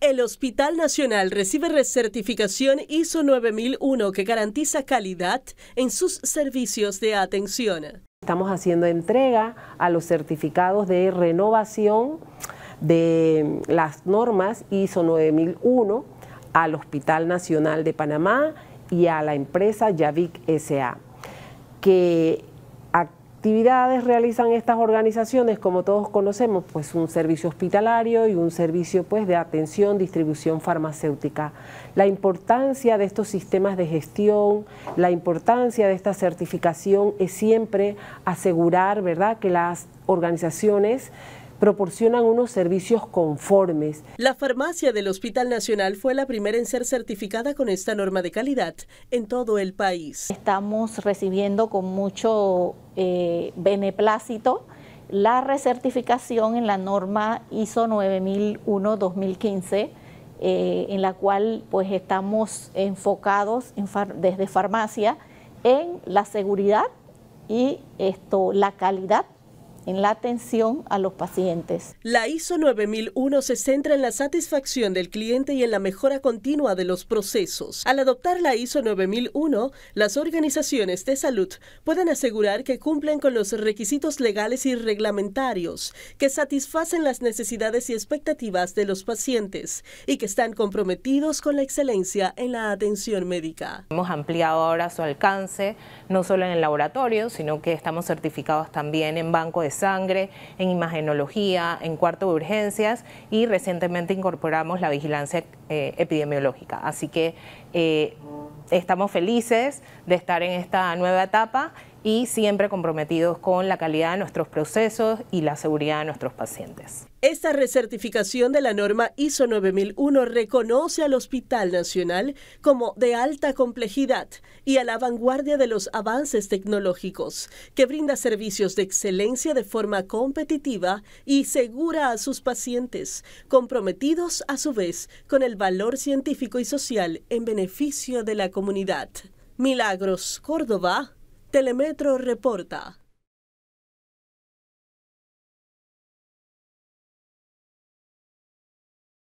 El Hospital Nacional recibe recertificación ISO 9001 que garantiza calidad en sus servicios de atención. Estamos haciendo entrega a los certificados de renovación de las normas ISO 9001 al Hospital Nacional de Panamá y a la empresa Yavic SA, que actividades realizan estas organizaciones, como todos conocemos, pues un servicio hospitalario y un servicio pues de atención, distribución farmacéutica. La importancia de estos sistemas de gestión, la importancia de esta certificación es siempre asegurar, ¿verdad?, que las organizaciones proporcionan unos servicios conformes. La farmacia del Hospital Nacional fue la primera en ser certificada con esta norma de calidad en todo el país. Estamos recibiendo con mucho eh, beneplácito la recertificación en la norma ISO 9001-2015, eh, en la cual pues estamos enfocados desde farmacia en la seguridad y esto, la calidad en la atención a los pacientes. La ISO 9001 se centra en la satisfacción del cliente y en la mejora continua de los procesos. Al adoptar la ISO 9001, las organizaciones de salud pueden asegurar que cumplen con los requisitos legales y reglamentarios que satisfacen las necesidades y expectativas de los pacientes y que están comprometidos con la excelencia en la atención médica. Hemos ampliado ahora su alcance, no solo en el laboratorio, sino que estamos certificados también en banco sangre, en imagenología, en cuarto de urgencias y recientemente incorporamos la vigilancia eh, epidemiológica. Así que eh, estamos felices de estar en esta nueva etapa y siempre comprometidos con la calidad de nuestros procesos y la seguridad de nuestros pacientes. Esta recertificación de la norma ISO 9001 reconoce al Hospital Nacional como de alta complejidad y a la vanguardia de los avances tecnológicos, que brinda servicios de excelencia de forma competitiva y segura a sus pacientes, comprometidos a su vez con el valor científico y social en beneficio de la comunidad. Milagros, Córdoba, Telemetro reporta.